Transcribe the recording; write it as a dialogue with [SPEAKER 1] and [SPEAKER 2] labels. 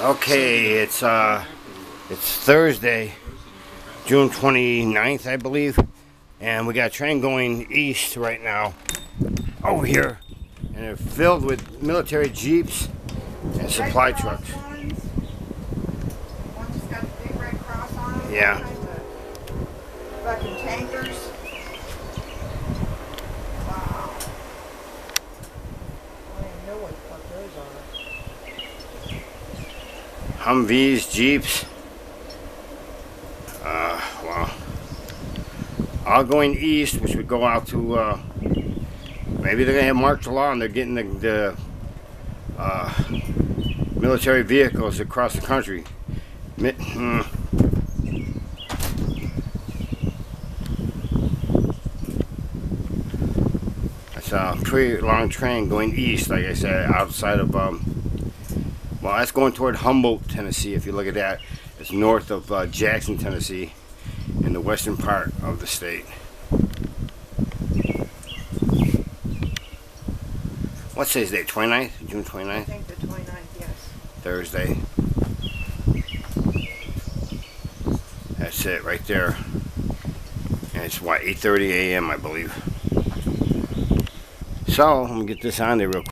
[SPEAKER 1] Okay, it's uh, it's Thursday, June 29th, I believe, and we got a train going east right now, over here, and they're filled with military jeeps and supply trucks. Yeah.
[SPEAKER 2] Fucking tankers. Wow.
[SPEAKER 3] I what those are.
[SPEAKER 1] Humvees, jeeps. Uh, wow. All going east, which would go out to, uh, maybe they're gonna have martial law and they're getting the, the uh, military vehicles across the country. Mi- hmm. That's a pretty long train going east, like I said, outside of, um, well, that's going toward Humboldt, Tennessee. If you look at that, it's north of uh, Jackson, Tennessee, in the western part of the state. What's today's date? 29th? June 29th?
[SPEAKER 2] I
[SPEAKER 1] 29th?
[SPEAKER 2] think the 29th, yes.
[SPEAKER 1] Thursday. That's it right there. And it's what 8:30 a.m. I believe. So I'm gonna get this on there real quick.